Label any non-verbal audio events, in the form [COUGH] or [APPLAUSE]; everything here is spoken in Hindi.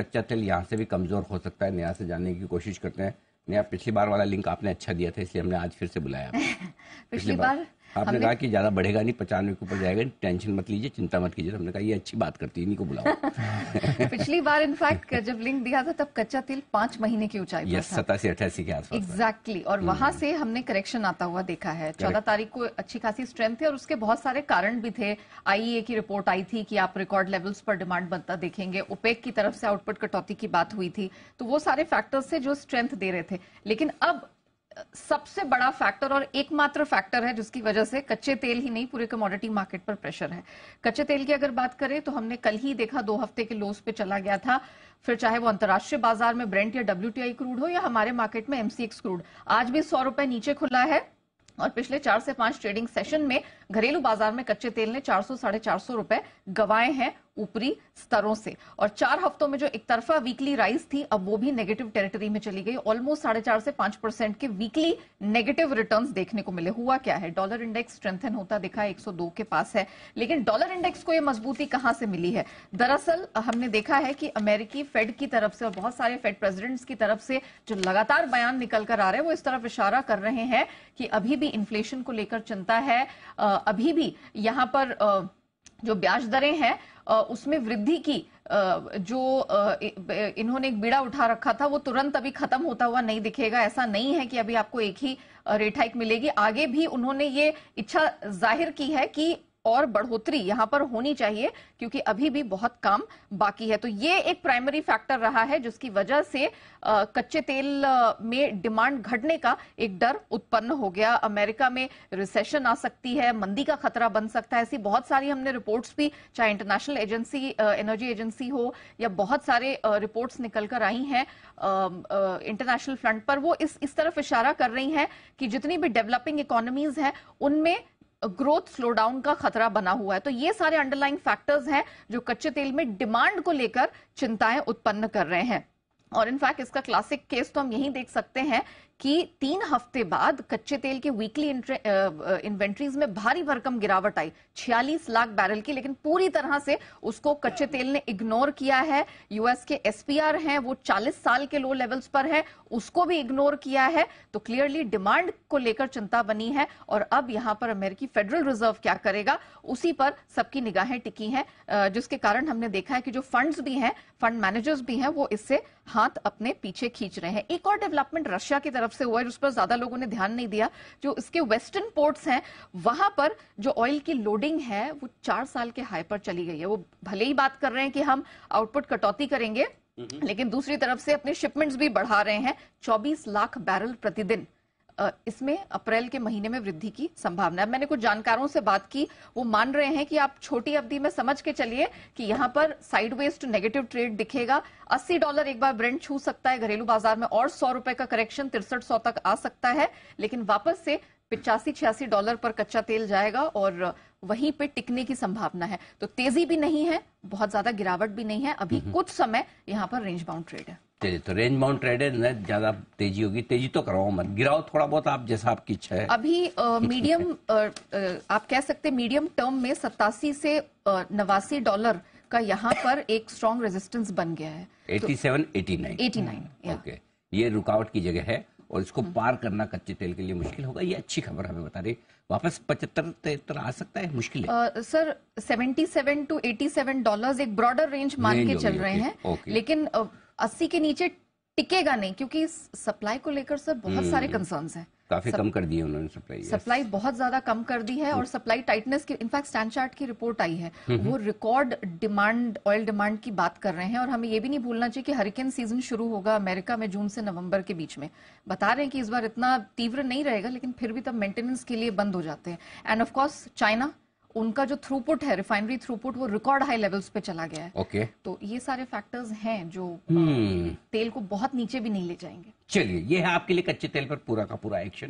कच्चा तेल यहाँ से भी कमज़ोर हो सकता है नया से जानने की कोशिश करते हैं। नया पिछली बार वाला लिंक आपने अच्छा दिया था इसलिए हमने आज फिर से बुलाया। [LAUGHS] पिछली बार। आपने कहा कि ज़्यादा बढ़ेगा नहीं पचानवे के ऊपर जाएगा टेंशन मत लीजिए चिंता मत कीजिए। हमने कहा ये अच्छी बात करती है इन्हीं को बुलाओ। [LAUGHS] पिछली बार इनफैक्ट [LAUGHS] जब लिंक दिया था तब कच्चा तेल पाँच महीने की ऊंचाई पर था। सतासी अठासी के आसपास एग्जैक्टली और वहाँ से हमने करेक्शन आता हुआ देखा है। चौदह तारीख को अच्छी खासी स्ट्रेंथ थी और उसके बहुत सारे कारण भी थे। आईईए की रिपोर्ट आई थी कि आप रिकॉर्ड लेवल्स पर डिमांड बनता देखेंगे। ओपेक की तरफ़ से आउटपुट कटौती की बात हुई थी। तो वो सारे फैक्टर्स थे जो स्ट्रेंथ दे रहे थे। लेकिन अब सबसे बड़ा फैक्टर और एकमात्र फैक्टर है जिसकी वजह से कच्चे तेल ही नहीं, पूरे कमोडिटी मार्केट पर प्रेशर है। कच्चे तेल की अगर बात करें तो हमने कल ही देखा, दो हफ़्ते के लोस पे चला गया था। फिर चाहे वो अंतर्राष्ट्रीय बाज़ार में ब्रेंट या डब्ल्यू क्रूड हो या हमारे मार्केट में एमसीएक्स क्रूड आज भी सौ रुपए नीचे खुला है। और पिछले चार से पाँच ट्रेडिंग सेशन में घरेलू बाज़ार में कच्चे तेल ने 400 साढ़े चार सौ रुपए गवाए हैं। ऊपरी स्तरों से। और चार हफ्तों में जो एक तरफा वीकली राइज थी, अब वो भी नेगेटिव टेरिटरी में चली गई। ऑलमोस्ट साढ़े चार से पाँच परसेंट के वीकली नेगेटिव रिटर्न्स देखने को मिले। हुआ क्या है? डॉलर इंडेक्स स्ट्रेंथन होता दिखा 102 के पास है। लेकिन डॉलर इंडेक्स को ये मजबूती कहाँ से मिली है? दरअसल, हमने देखा है कि अमेरिकी फेड की तरफ़ से और बहुत सारे फेड प्रेसिडेंट्स की तरफ़ से जो लगातार बयान निकल कर आ रहे हैं, वो इस तरफ़ इशारा कर रहे हैं कि अभी भी इन्फ्लेशन को लेकर चिंता है। अभी भी यहाँ पर जो ब्याज दरें हैं उसमें वृद्धि की जो इन्होंने एक बीड़ा उठा रखा था, वो तुरंत अभी खत्म होता हुआ नहीं दिखेगा। ऐसा नहीं है कि अभी आपको एक ही रेट हाइक मिलेगी। आगे भी उन्होंने ये इच्छा ज़ाहिर की है कि और बढ़ोतरी यहाँ पर होनी चाहिए क्योंकि अभी भी बहुत काम बाकी है। तो ये एक प्राइमरी फैक्टर रहा है जिसकी वजह से अ, कच्चे तेल में डिमांड घटने का एक डर उत्पन्न हो गया। अमेरिका में रिसेशन आ सकती है मंदी का खतरा बन सकता है। ऐसी बहुत सारी हमने रिपोर्ट्स भी चाहे इंटरनेशनल एजेंसी एनर्जी एजेंसी हो या बहुत सारे रिपोर्ट्स निकल कर आई हैं इंटरनेशनल फ्रंट पर। वो इस इस तरफ़ इशारा कर रही हैं कि जितनी भी डेवलपिंग इकोनॉमीज हैं उनमें ग्रोथ स्लोडाउन का खतरा बना हुआ है। तो ये सारे अंडरलाइंग फैक्टर्स हैं जो कच्चे तेल में डिमांड को लेकर चिंताएँ उत्पन्न कर रहे हैं। और इनफैक्ट इसका क्लासिक केस तो हम यही देख सकते हैं कि तीन हफ़्ते बाद कच्चे तेल के वीकली इन्वेंट्रीज में भारी भरकम गिरावट आई। 46 लाख बैरल की, लेकिन पूरी तरह से उसको कच्चे तेल ने इग्नोर किया है। यूएस के एसपीआर हैं, वो 40 साल के लो लेवल्स पर है, उसको भी इग्नोर किया है। तो क्लियरली डिमांड को लेकर चिंता बनी है और अब यहाँ पर अमेरिकी फेडरल रिज़र्व क्या करेगा, उसी पर सबकी निगाहें टिकी हैं। जिसके कारण हमने देखा है कि जो फंड्स भी हैं फंड मैनेजर्स भी हैं, वो इससे हाथ अपने पीछे खींच रहे हैं। एक और डेवलपमेंट रशिया की तरफ़ से हुआ है जिस पर ज़्यादा लोगों ने ध्यान नहीं दिया जो इसके वेस्टर्न पोर्ट्स हैं वहाँ पर जो ऑयल की लोडिंग है वो चार साल के हाई पर चली गई है। वो भले ही बात कर रहे हैं कि हम आउटपुट कटौती करेंगे लेकिन दूसरी तरफ़ से अपने शिपमेंट्स भी बढ़ा रहे हैं 24 लाख बैरल प्रतिदिन। इसमें अप्रैल के महीने में वृद्धि की संभावना है। मैंने कुछ जानकारों से बात की वो मान रहे हैं कि आप छोटी अवधि में समझ के चलिए कि यहाँ पर साइडवेज टू नेगेटिव ट्रेड दिखेगा। 80 डॉलर एक बार ब्रेंड छू सकता है घरेलू बाज़ार में और सौ रुपए का करेक्शन तिरसठ सौ तक आ सकता है लेकिन वापस से पिचासी छियासी डॉलर पर कच्चा तेल जाएगा और वहीं पे टिकने की संभावना है। तो तेज़ी भी नहीं है बहुत ज़्यादा गिरावट भी नहीं है। अभी कुछ समय यहाँ पर रेंज बाउंड ट्रेड है। चलिए तो रेंज बाउंड ट्रेड है न ज़्यादा तेज़ी होगी तेज़ी तो कराओ मत। गिराओ थोड़ा बहुत आप जैसा आपकी इच्छा है। अभी मीडियम आप कह सकते मीडियम टर्म में सत्तासी से नवासी डॉलर का यहाँ पर एक स्ट्रॉन्ग रेजिस्टेंस बन गया है। 87 89 89 या ओके। ये रुकावट की जगह है और इसको पार करना कच्चे तेल के लिए मुश्किल होगा। ये अच्छी खबर हमें बता रही वापस पचहत्तर तिहत्तर आ सकता है? मुश्किल है। अ, सर 77 टू 87 डॉलर्स एक ब्रॉडर रेंज मान के चल रहे हैं। लेकिन अ, 80 के नीचे टिकेगा नहीं क्योंकि सप्लाई को लेकर सर बहुत सारे हम्म। कंसर्न्स हैं। काफ़ी कम कर दिए उन्होंने सप्लाई सप्लाई बहुत ज़्यादा कम कर दी है और सप्लाई टाइटनेस की इनफैक्ट स्टैंड चार्ट की रिपोर्ट आई है। वो रिकॉर्ड डिमांड ऑयल डिमांड की बात कर रहे हैं और हमें ये भी नहीं भूलना चाहिए कि हरिकेन सीज़न शुरू होगा अमेरिका में जून से नवंबर के बीच में। बता रहे हैं कि इस बार इतना तीव्र नहीं रहेगा लेकिन फिर भी तब मेंटेनेंस के लिए बंद हो जाते हैं। एंड ऑफकोर्स चाइना उनका जो थ्रूपुट है रिफाइनरी थ्रूपुट वो रिकॉर्ड हाई लेवल्स पे चला गया है। Okay okay. तो ये सारे फैक्टर्स हैं जो हम्म तेल को बहुत नीचे भी नहीं ले जाएँगे। चलिए ये है आपके लिए कच्चे तेल पर पूरा का पूरा एक्शन